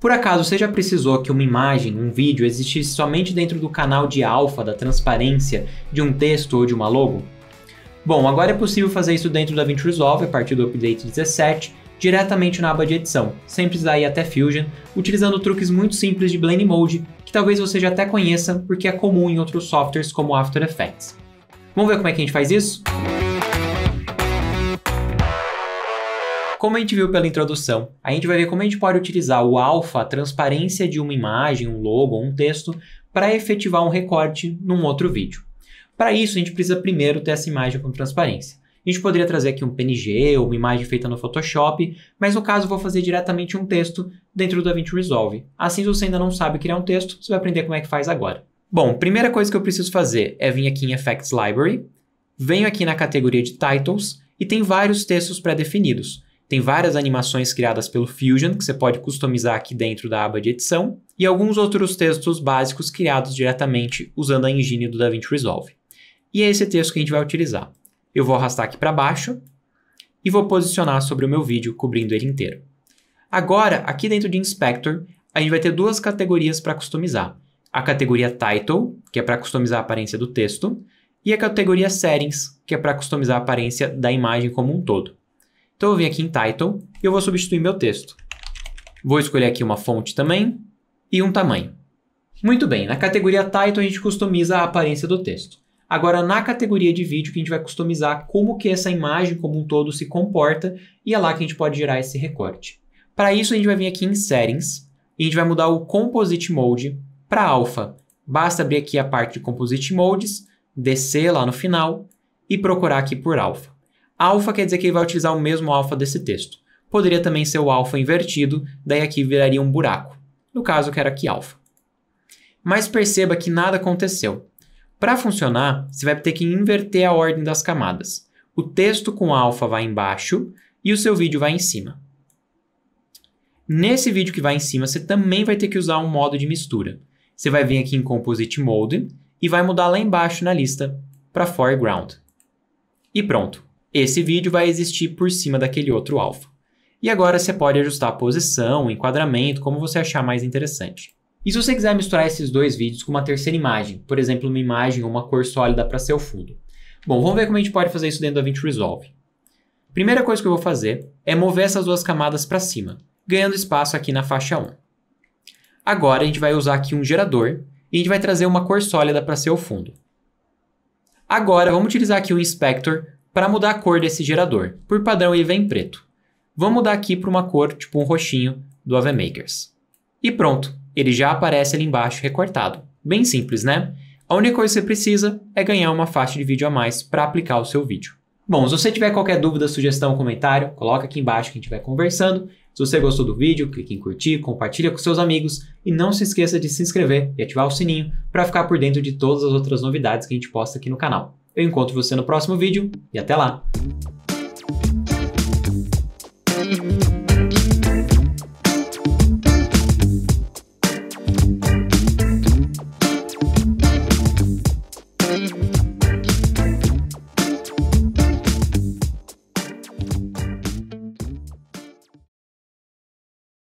Por acaso você já precisou que uma imagem, um vídeo, existisse somente dentro do canal de alfa da transparência de um texto ou de uma logo? Bom, agora é possível fazer isso dentro do DaVinci Resolve a partir do update 17, diretamente na aba de edição, sem precisar ir até Fusion, utilizando truques muito simples de Blend Mode, que talvez você já até conheça porque é comum em outros softwares como After Effects. Vamos ver como é que a gente faz isso? Como a gente viu pela introdução, a gente vai ver como a gente pode utilizar o alpha, a transparência de uma imagem, um logo ou um texto, para efetivar um recorte num outro vídeo. Para isso, a gente precisa primeiro ter essa imagem com transparência. A gente poderia trazer aqui um PNG ou uma imagem feita no Photoshop, mas no caso vou fazer diretamente um texto dentro do DaVinci Resolve. Assim, se você ainda não sabe criar um texto, você vai aprender como é que faz agora. Bom, primeira coisa que eu preciso fazer é vir aqui em Effects Library, venho aqui na categoria de Titles e tem vários textos pré-definidos. Tem várias animações criadas pelo Fusion que você pode customizar aqui dentro da aba de edição e alguns outros textos básicos criados diretamente usando a engine do DaVinci Resolve. E é esse texto que a gente vai utilizar. Eu vou arrastar aqui para baixo e vou posicionar sobre o meu vídeo, cobrindo ele inteiro. Agora, aqui dentro de Inspector, a gente vai ter duas categorias para customizar. A categoria Title, que é para customizar a aparência do texto, e a categoria Settings, que é para customizar a aparência da imagem como um todo. Então eu vim aqui em Title e eu vou substituir meu texto. Vou escolher aqui uma fonte também e um tamanho. Muito bem, na categoria Title a gente customiza a aparência do texto. Agora na categoria de vídeo que a gente vai customizar como que essa imagem como um todo se comporta e é lá que a gente pode gerar esse recorte. Para isso a gente vai vir aqui em Settings e a gente vai mudar o Composite Mode para Alpha. Basta abrir aqui a parte de Composite Modes, descer lá no final e procurar aqui por Alpha. Alpha quer dizer que ele vai utilizar o mesmo alfa desse texto. Poderia também ser o alfa invertido, daí aqui viraria um buraco. No caso, eu quero aqui alfa. Mas perceba que nada aconteceu. Para funcionar, você vai ter que inverter a ordem das camadas. O texto com alfa vai embaixo e o seu vídeo vai em cima. Nesse vídeo que vai em cima, você também vai ter que usar um modo de mistura. Você vai vir aqui em Composite Mode e vai mudar lá embaixo na lista para Foreground. E pronto. Esse vídeo vai existir por cima daquele outro alfa. E agora você pode ajustar a posição, o enquadramento, como você achar mais interessante. E se você quiser misturar esses dois vídeos com uma terceira imagem, por exemplo, uma imagem ou uma cor sólida para ser o fundo? Bom, vamos ver como a gente pode fazer isso dentro do DaVinci Resolve. Primeira coisa que eu vou fazer é mover essas duas camadas para cima, ganhando espaço aqui na faixa 1. Agora a gente vai usar aqui um gerador e a gente vai trazer uma cor sólida para ser o fundo. Agora vamos utilizar aqui o Inspector para mudar a cor desse gerador. Por padrão ele vem em preto. Vamos mudar aqui para uma cor tipo um roxinho do AV Makers. E pronto, ele já aparece ali embaixo recortado. Bem simples, né? A única coisa que você precisa é ganhar uma faixa de vídeo a mais para aplicar o seu vídeo. Bom, se você tiver qualquer dúvida, sugestão, comentário, coloca aqui embaixo que a gente vai conversando. Se você gostou do vídeo, clique em curtir, compartilha com seus amigos e não se esqueça de se inscrever e ativar o sininho para ficar por dentro de todas as outras novidades que a gente posta aqui no canal. Eu encontro você no próximo vídeo e até lá!